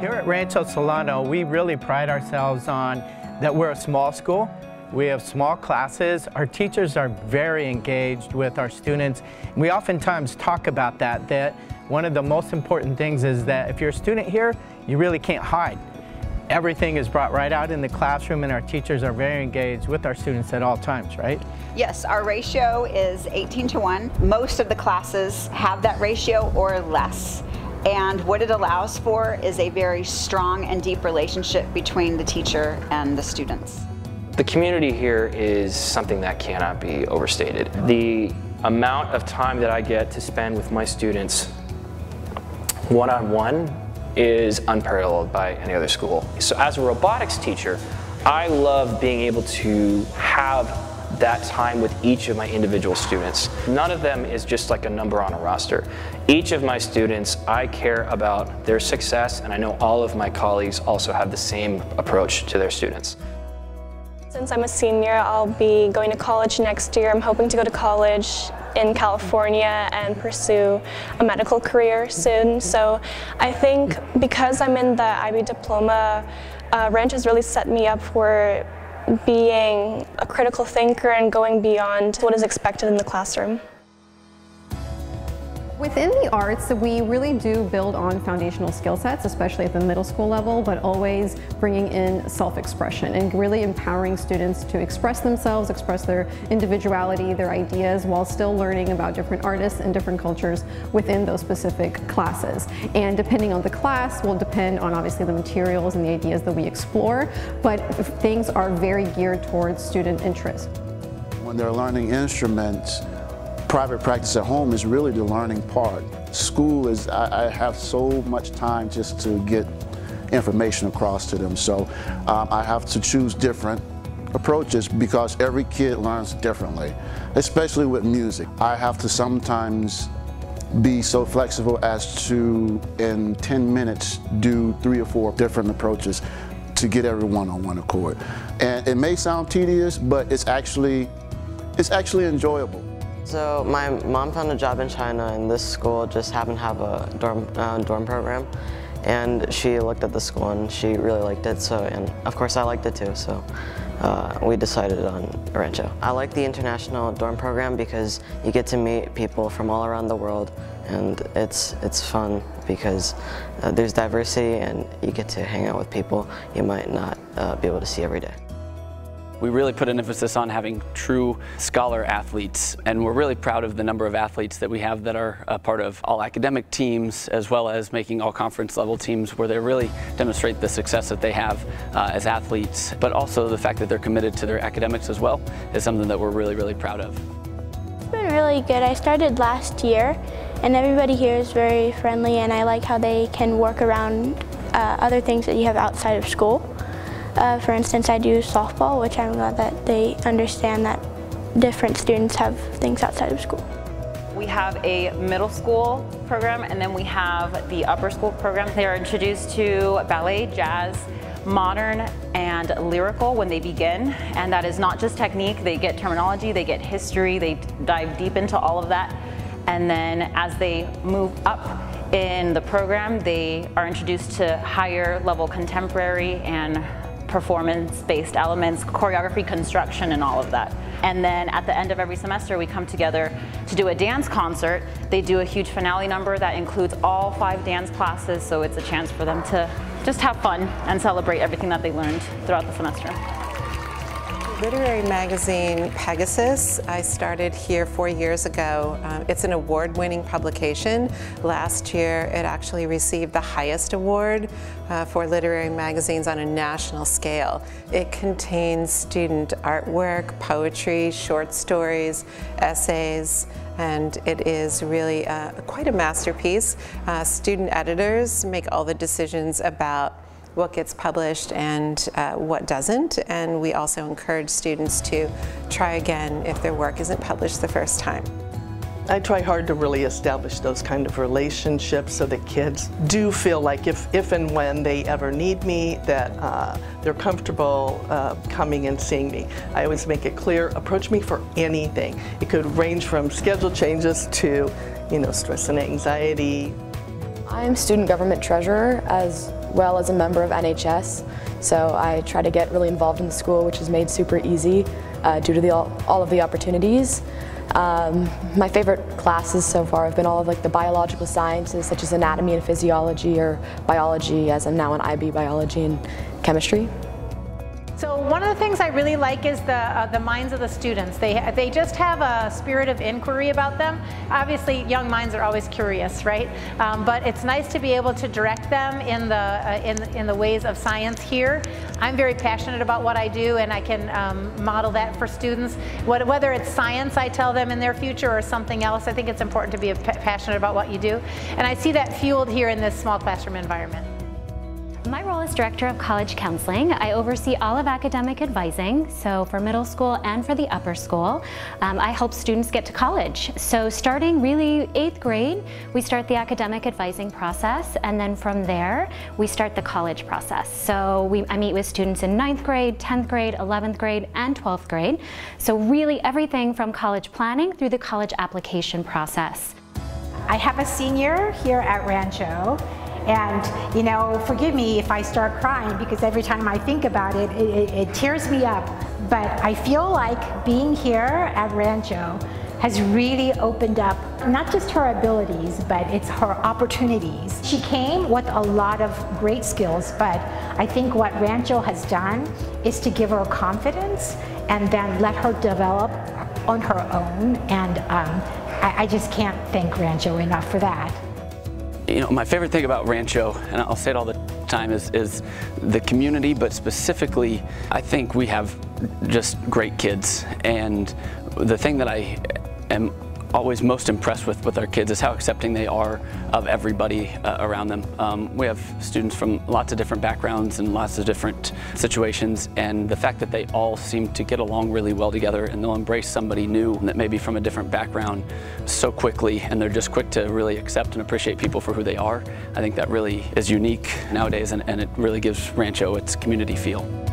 Here at Rancho Solano, we really pride ourselves on that we're a small school. We have small classes. Our teachers are very engaged with our students. We oftentimes talk about that, that one of the most important things is that if you're a student here, you really can't hide. Everything is brought right out in the classroom and our teachers are very engaged with our students at all times, right? Yes, our ratio is 18 to 1. Most of the classes have that ratio or less. And what it allows for is a very strong and deep relationship between the teacher and the students. The community here is something that cannot be overstated. The amount of time that I get to spend with my students one-on-one -on -one is unparalleled by any other school. So as a robotics teacher, I love being able to have that time with each of my individual students. None of them is just like a number on a roster. Each of my students, I care about their success and I know all of my colleagues also have the same approach to their students. Since I'm a senior, I'll be going to college next year. I'm hoping to go to college in California and pursue a medical career soon. So I think because I'm in the IB diploma, uh, Ranch has really set me up for being a critical thinker and going beyond what is expected in the classroom. Within the arts, we really do build on foundational skill sets, especially at the middle school level, but always bringing in self-expression and really empowering students to express themselves, express their individuality, their ideas, while still learning about different artists and different cultures within those specific classes. And depending on the class will depend on obviously the materials and the ideas that we explore, but things are very geared towards student interest. When they're learning instruments, private practice at home is really the learning part. School is, I, I have so much time just to get information across to them. So um, I have to choose different approaches because every kid learns differently, especially with music. I have to sometimes be so flexible as to, in 10 minutes, do three or four different approaches to get everyone on one accord. And it may sound tedious, but it's actually, it's actually enjoyable. So my mom found a job in China and this school just happened to have a dorm, uh, dorm program and she looked at the school and she really liked it so and of course I liked it too so uh, we decided on Rancho. I like the international dorm program because you get to meet people from all around the world and it's it's fun because uh, there's diversity and you get to hang out with people you might not uh, be able to see every day. We really put an emphasis on having true scholar athletes, and we're really proud of the number of athletes that we have that are a part of all academic teams, as well as making all conference level teams where they really demonstrate the success that they have uh, as athletes, but also the fact that they're committed to their academics as well is something that we're really, really proud of. It's been really good. I started last year, and everybody here is very friendly, and I like how they can work around uh, other things that you have outside of school. Uh, for instance, I do softball, which I'm glad that they understand that different students have things outside of school. We have a middle school program and then we have the upper school program. They are introduced to ballet, jazz, modern and lyrical when they begin and that is not just technique, they get terminology, they get history, they dive deep into all of that and then as they move up in the program they are introduced to higher level contemporary and performance-based elements, choreography, construction, and all of that. And then at the end of every semester, we come together to do a dance concert. They do a huge finale number that includes all five dance classes, so it's a chance for them to just have fun and celebrate everything that they learned throughout the semester literary magazine Pegasus. I started here four years ago. Um, it's an award-winning publication. Last year it actually received the highest award uh, for literary magazines on a national scale. It contains student artwork, poetry, short stories, essays, and it is really uh, quite a masterpiece. Uh, student editors make all the decisions about what gets published and uh, what doesn't. And we also encourage students to try again if their work isn't published the first time. I try hard to really establish those kind of relationships so that kids do feel like if, if and when they ever need me, that uh, they're comfortable uh, coming and seeing me. I always make it clear, approach me for anything. It could range from schedule changes to, you know, stress and anxiety, I'm student government treasurer as well as a member of NHS. So I try to get really involved in the school, which is made super easy uh, due to the, all, all, of the opportunities. Um, my favorite classes so far have been all of like the biological sciences such as anatomy and physiology or biology as I'm now in IB biology and chemistry. So one of the things I really like is the, uh, the minds of the students. They, they just have a spirit of inquiry about them. Obviously, young minds are always curious, right? Um, but it's nice to be able to direct them in the, uh, in, in the ways of science here. I'm very passionate about what I do and I can um, model that for students. What, whether it's science I tell them in their future or something else, I think it's important to be passionate about what you do. And I see that fueled here in this small classroom environment. My role is Director of College Counseling. I oversee all of academic advising, so for middle school and for the upper school. Um, I help students get to college. So starting really eighth grade, we start the academic advising process, and then from there, we start the college process. So we, I meet with students in ninth grade, 10th grade, 11th grade, and 12th grade. So really everything from college planning through the college application process. I have a senior here at Rancho and, you know, forgive me if I start crying because every time I think about it, it, it, it tears me up. But I feel like being here at Rancho has really opened up not just her abilities, but it's her opportunities. She came with a lot of great skills, but I think what Rancho has done is to give her confidence and then let her develop on her own. And um, I, I just can't thank Rancho enough for that. You know, my favorite thing about Rancho, and I'll say it all the time, is, is the community, but specifically, I think we have just great kids. And the thing that I am always most impressed with with our kids is how accepting they are of everybody uh, around them. Um, we have students from lots of different backgrounds and lots of different situations and the fact that they all seem to get along really well together and they'll embrace somebody new that may be from a different background so quickly and they're just quick to really accept and appreciate people for who they are. I think that really is unique nowadays and, and it really gives Rancho its community feel.